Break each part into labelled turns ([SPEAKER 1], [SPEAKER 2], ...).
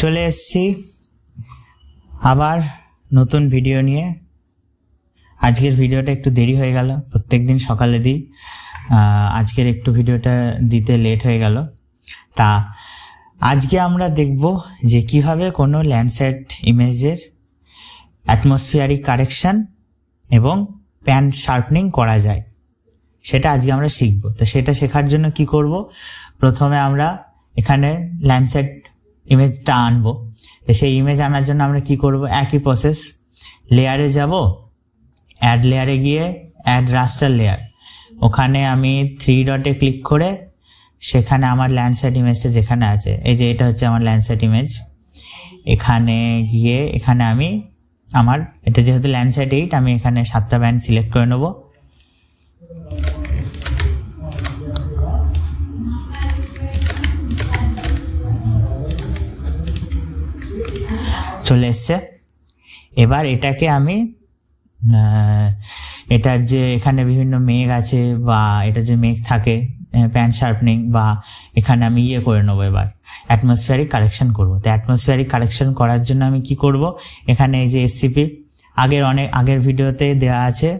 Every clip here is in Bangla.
[SPEAKER 1] চলে এসছি। আবার নতুন ভিডিও নিয়ে। আজকের ভিডিওটা একটু দেরি হয়ে গেল প্রত্যেক দিন সকালে দিই। আজকের একটু ভিডিওটা দিতে লেট হয়ে গেল। তা আজকে আমরা দেখব যে কীভাবে কোনো ল্যান্ডসেট ইমেজের অ্যাটমসফিয়ারিক কারেকশন এবং প্যান শার্পনিং করা যায়। সেটা আজকে আমরা শিখব। তো সেটা শেখার জন্য কি করব? প্রথমে আমরা এখানে ল্যান্ডসেট ইমেজটা আনব। সেই ইমেজ আনার জন্য আমরা কি করব? একই প্রসেস লেয়ারে যাব অ্যাড লেয়ারে গিয়ে অ্যাড রাস্টার লেয়ার ওখানে আমি থ্রি ডটে ক্লিক করে সেখানে আমার ল্যান্ডসেট ইমেজটা যেখানে আছে, এই যে এটা হচ্ছে আমার ল্যান্ডসেট ইমেজ এখানে গিয়ে এখানে আমি আমার, এটা যেহেতু ল্যান্ডসেট এইট আমি এখানে সাতটা ব্যান্ড সিলেক্ট করে নেব। চলে এসছে। এবার এটাকে আমি এটার যে এখানে বিভিন্ন মেঘ আছে বা এটা যে মেঘ থাকে প্যান শার্পনিং বা এখানে আমি ইয়ে করে নেব এবার অ্যাটমসফিয়ারিক কারেকশন করব। তো অ্যাটমসফিয়ারিক কারেকশন করার জন্য আমি কি করব? এখানে এই যে এসসিপি আগের অনেক, আগের ভিডিওতে দেওয়া আছে,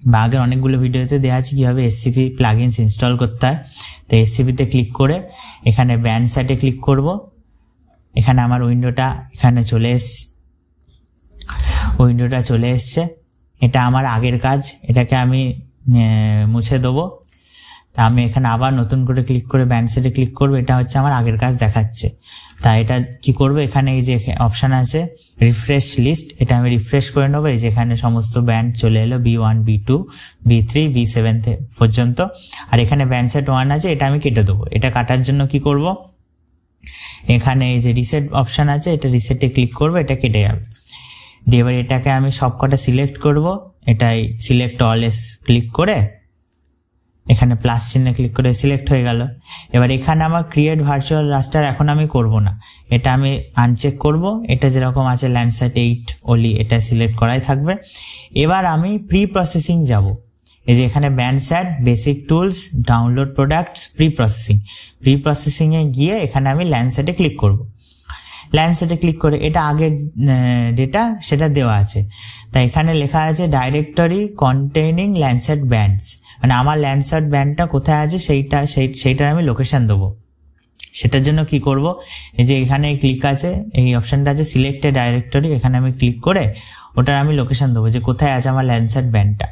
[SPEAKER 1] বা আগের অনেকগুলো ভিডিওতে দেওয়া আছে কীভাবে এসসিপি প্লাগইনস ইনস্টল করতে হয়। তো এসসিপিতে ক্লিক করে এখানে ব্যান্ড সাইটে ক্লিক করব। এখানে আমার উইন্ডোটা এখানে চলে এসছে উইন্ডোটা চলে এসছে। এটা আমার আগের কাজ, এটাকে আমি মুছে দেবো। তা আমি এখানে আবার নতুন করে ক্লিক করে ব্যান্ড সেটে ক্লিক করব, এটা হচ্ছে আমার আগের কাজ দেখাচ্ছে। তা এটা কি করব? এখানে এই যে অপশান আছে রিফ্রেশ লিস্ট এটা আমি রিফ্রেশ করে নেব। এই যে এখানে সমস্ত ব্যান্ড চলে এলো B one B two B three B seven পর্যন্ত। আর এখানে ব্যান্ড সেট ওয়ান আছে, এটা আমি কেটে দেবো। এটা কাটার জন্য কি করব? এখানে এই যে রিসেট অপশান আছে, এটা রিসেটে ক্লিক করব, এটা কেটে যাবে। দিয়ে এবার এটাকে আমি সবকটা সিলেক্ট করব, এটাই সিলেক্ট অল এস ক্লিক করে, এখানে প্লাস চিহ্নে ক্লিক করে সিলেক্ট হয়ে গেল। এবার এখানে আমার ক্রিয়েট ভার্চুয়াল রাস্টার এখন আমি করব না। এটা আমি আনচেক করব, এটা যেরকম আছে ল্যান্ডসেট এইট ওলি এটা সিলেক্ট করাই থাকবে। এবার আমি প্রি প্রসেসিং যাব। এই যে এখানে band set basic tools download products preprocessing pre প্রসেসিংয়ে গিয়ে এখানে আমি ল্যান্ডসেটে ক্লিক করব। ল্যান্ডসেটে ক্লিক করে এটা আগের ডেটা সেটা দেওয়া আছে। তাই এখানে লেখা আছে ডাইরেক্টরি কন্টেনিং ল্যান্ডসেট ব্যান্ডস মানে আমার ল্যান্ডসেট ব্যান্ডটা কোথায় আছে সেইটা, সেই, সেইটার আমি লোকেশন দেবো। সেটার জন্য কি করব? এই যে এখানে ক্লিক আছে, এই অপশানটা আছে সিলেক্টে ডাইরেক্টরি এখানে আমি ক্লিক করে ওটার আমি লোকেশন দেবো যে কোথায় আছে আমার ল্যান্ডসেট ব্যান্ডটা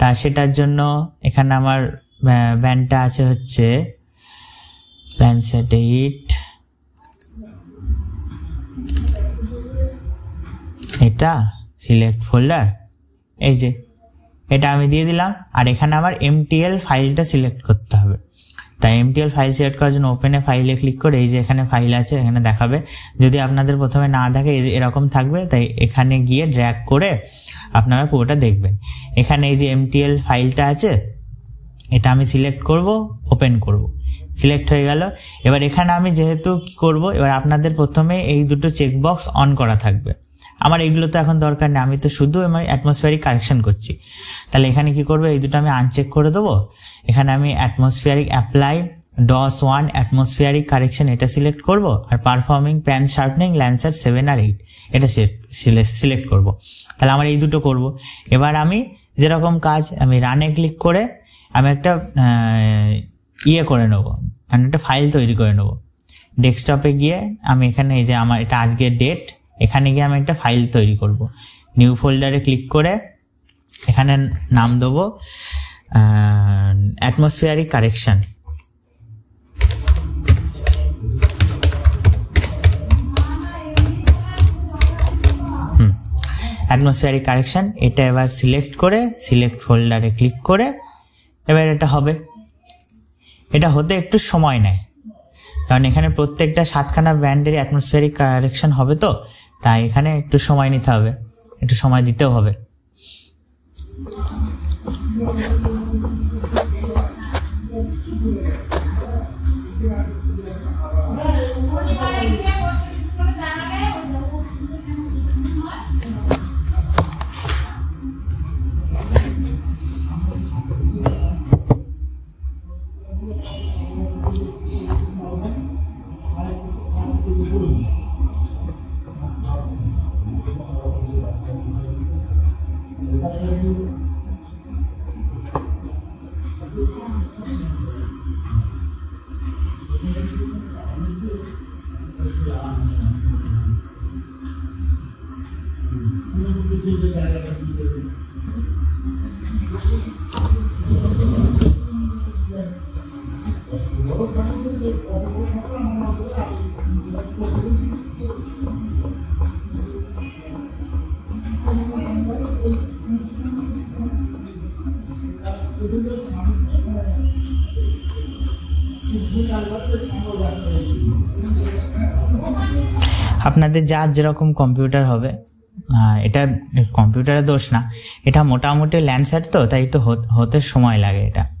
[SPEAKER 1] তা সেটার জন্য এখানে আমার ব্যান্ডটা আছে হচ্ছে ল্যান্ডসেট এইট এটা সিলেক্ট ফোল্ডার এই যে, এটা আমি দিয়ে দিলাম। আর এখানে আমার এমটিএল ফাইলটা সিলেক্ট করতে হবে। তাই এমটিএল ফাইল সিলেক্ট করার জন্য ওপেনে ফাইলে ক্লিক করে এই যে এখানে ফাইল আছে, এখানে দেখাবে। যদি আপনাদের প্রথমে না এই যে এরকম থাকবে, তাই এখানে গিয়ে ড্র্যাগ করে আপনারা পুরোটা দেখবেন। এখানে এই যে এমটিএল ফাইলটা আছে, এটা আমি সিলেক্ট করব ওপেন করব। সিলেক্ট হয়ে গেল। এবার এখানে আমি যেহেতু কি করব, এবার আপনাদের প্রথমে এই দুটো চেকবক্স অন করা থাকবে। আমার এগুলো তো এখন দরকার নেই, আমি তো শুধু আমার অ্যাটমসফিয়ারিক কারেকশন করছি। তাহলে এখানে কি করব, এই দুটো আমি আনচেক করে দেবো। এখানে আমি atmospheric apply DOS one atmospheric correction এটা সিলেক্ট করব আর performing pan sharpening Landsat seven আর এইট এটা সিলেক্ট করব। তাহলে আমার এই দুটো করব। এবার আমি যেরকম কাজ আমি রানে ক্লিক করে আমি একটা ইয়ে করে নেব। মানে একটা ফাইল তৈরি করে নেব। ডেস্কটপে গিয়ে আমি এখানে এই যে আমার এটা আজকের ডেট, এখানে গিয়ে আমি একটা ফাইল তৈরি করব। নিউ ফোল্ডারে ক্লিক করে এখানে নাম দেবো অ্যাটমসফিয়ারিক কারেকশন। অ্যাটমসফিয়ারিক কারেকশান এটা এবার সিলেক্ট করে সিলেক্ট ফোল্ডারে ক্লিক করে, এবার এটা হবে। এটা হতে একটু সময় নেয়। কারণ এখানে প্রত্যেকটা সাতখানা ব্যান্ডের অ্যাটমসফিয়ারিক কারেকশান হবে তো, তাই এখানে একটু সময় নিতে হবে। একটু সময় দিতেও হবে। আপনাদের যার যেরকম কম্পিউটার হবে এটা কম্পিউটারের দোষ না। এটা মোটামুটি ল্যান্ডসেট তো, তাই একটু হত- হতে সময় লাগে এটা।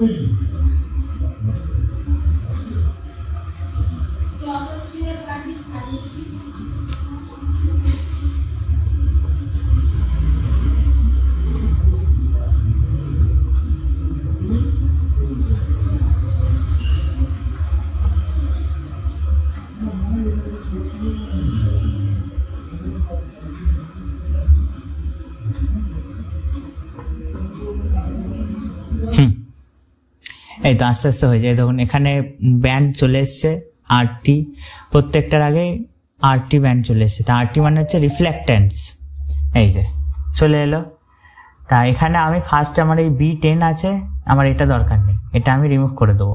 [SPEAKER 1] Mm-hmm. এই তো আস্তে আস্তে হয়ে যায়। দেখুন, এখানে ব্যান্ড চলে এসছে আরটি প্রত্যেকটার আগে আরটি ব্যান্ড চলে এসছে। তা আরটি মানে হচ্ছে রিফ্লেক্টেন্স এই যে, চলে এলো। তা এখানে আমি ফার্স্ট আমার এই বি টেন আছে, আমার এটা দরকার নেই। এটা আমি রিমুভ করে দেবো।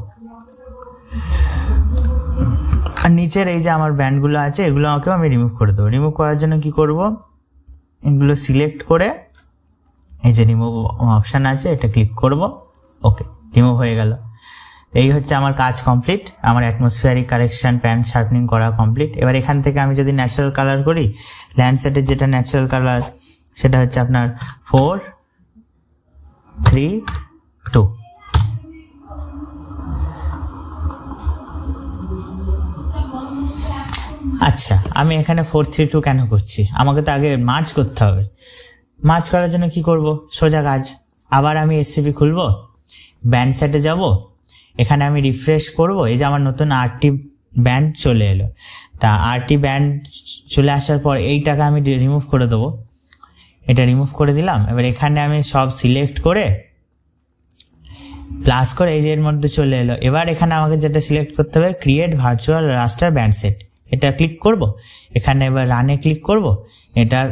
[SPEAKER 1] আর নিচের এই যে আমার ব্যান্ডগুলো আছে, এগুলো আমাকেও আমি রিমুভ করে দেবো। রিমুভ করার জন্য কি করব? এগুলো সিলেক্ট করে এই যে রিমুভ অপশান আছে, এটা ক্লিক করব। ওকে রিমুভ হয়ে গেল। এই হচ্ছে আমার কাজ কমপ্লিট আমার অ্যাটমসফিয়ারিক কারেকশন প্যান্ট শার্পনিং করা কমপ্লিট এবার এখান থেকে আমি যদি ন্যাচারাল কালার করি ল্যান্ডসেটের যেটা ন্যাচারাল কালার সেটা হচ্ছে আপনার ফোর থ্রি টু আচ্ছা আমি এখানে ফোর থ্রি টু কেন করছি? আমাকে তো আগে মার্চ করতে হবে। মার্চ করার জন্য কি করব? সোজা কাজ। আবার আমি এসসিপি খুলবো? ব্যান্ড সেটে যাব, এখানে আমি রিফ্রেশ করব, এই যে আমার নতুন আরটি ব্যান্ড চলে এলো। তা আরটি ব্যান্ড চলে আসার পর এইটাকে আমি রিমুভ করে দেবো। এটা রিমুভ করে দিলাম, এবার এখানে আমি সব সিলেক্ট করে প্লাস করে এই যে এর মধ্যে চলে এলো। এবার এখানে আমাকে যেটা সিলেক্ট করতে হবে create virtual raster band set এটা ক্লিক করব। এখানে এবার রানে ক্লিক করব। এটার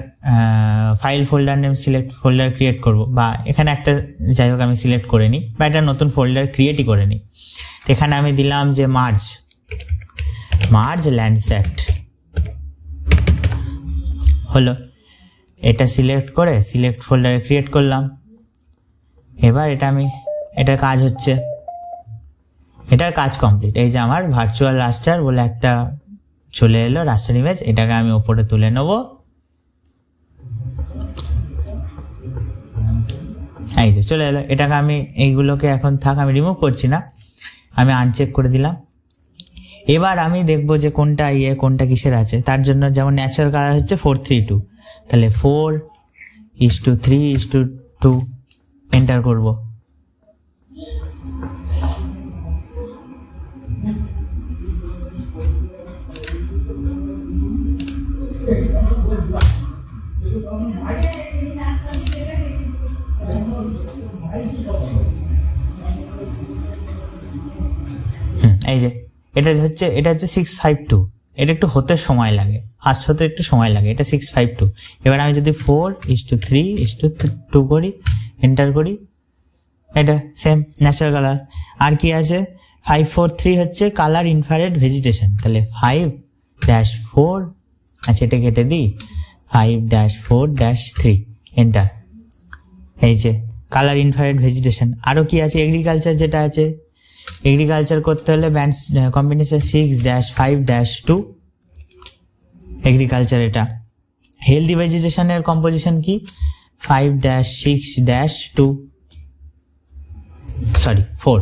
[SPEAKER 1] file folder name select folder create করব। বা এখানে একটা যাই হোক আমি সিলেক্ট করে নিই বা একটা নতুন ফোল্ডার ক্রিয়েটই করে নিই। তো এখানে আমি দিলাম যে মার্জ মার্জ ল্যান্ডসেট হলো। এটা সিলেক্ট করে সিলেক্ট ফোল্ডারে ক্রিয়েট করলাম। এবার এটা আমি, এটা কাজ হচ্ছে। এটার কাজ কমপ্লিট এই যে আমার ভার্চুয়াল রাস্টার বলে একটা চলে এলো রাস্টার ইমেজ এটাকে আমি ওপরে তুলে নেব। এই যে, চলে এলো। এটাকে আমি, এইগুলোকে এখন থাক, আমি রিমুভ করছি না। আমি আনচেক করে দিলাম। এবার আমি দেখব যে কোনটা ইয়ে কোনটা কিসের আছে। তার জন্য যেমন ন্যাচারাল কালার হচ্ছে ফোর থ্রি টু তাহলে four is two three is two two enter করব। এই যে, এটা হচ্ছে এটা হচ্ছে সিক্স ফাইভ টু এটা একটু হতে সময় লাগে। ফার্স্ট হতে একটু সময় লাগে, এটা সিক্স ফাইভ টু এবার আমি যদি four is two three is two two করি এন্টার করি, এটা সেম ন্যাচারাল কালার আর কি আছে? ফাইভ ফোর থ্রি হচ্ছে কালার ইনফারেড ভেজিটেশন তাহলে ফাইভ ড্যাশ ফোর আচ্ছা এটা কেটে দিই। Five dash four dash three enter এই যে কালার ইনফারেড ভেজিটেশন আরও কি আছে? এগ্রিকালচার যেটা আছে এগ্রিকালচার করতে হলে band combination six dash five dash two agriculture এটা। হেলদি ভেজিটেশনের কম্পোজিশন কি? Five dash six dash two sorry four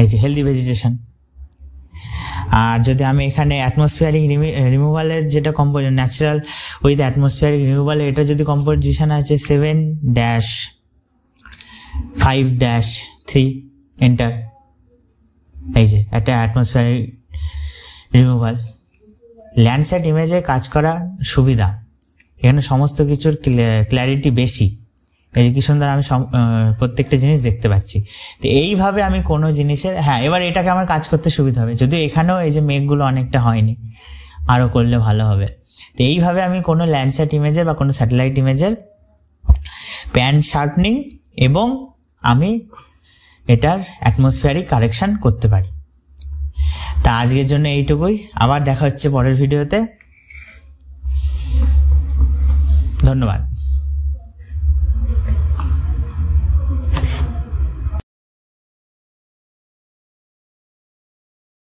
[SPEAKER 1] এই যে হেলদি ভেজিটেশন আর যদি আমি এখানে অ্যাটমসফিয়ারিক রিমুভালের যেটা compose natural with atmospheric removal এটা যদি কম্পোজিশন আছে seven dash five dash three enter এই যে, একটা অ্যাটমসফিয়ার রিমুভাল ল্যান্ডসেট ইমেজে কাজ করা সুবিধা। এখানে সমস্ত কিছুর ক্ল্যারিটি বেশি। এই কি সুন্দর আমি প্রত্যেকটা জিনিস দেখতে পাচ্ছি। তো এইভাবে আমি কোনো জিনিসের হ্যাঁ এবার এটাকে আমার কাজ করতে সুবিধা হবে। যদিও এখানেও এই যে মেঘগুলো অনেকটা হয়নি আরও করলে ভালো হবে। তো এইভাবে আমি কোনো ল্যান্ডসেট ইমেজের বা কোনো স্যাটেলাইট ইমেজের প্যান শার্পনিং এবং আমি এটার অ্যাটমসফিয়ারিক কারেকশান করতে পারি। তা আজকের জন্য এইটুকুই। আবার দেখা হচ্ছে পরের ভিডিওতে। ধন্যবাদ।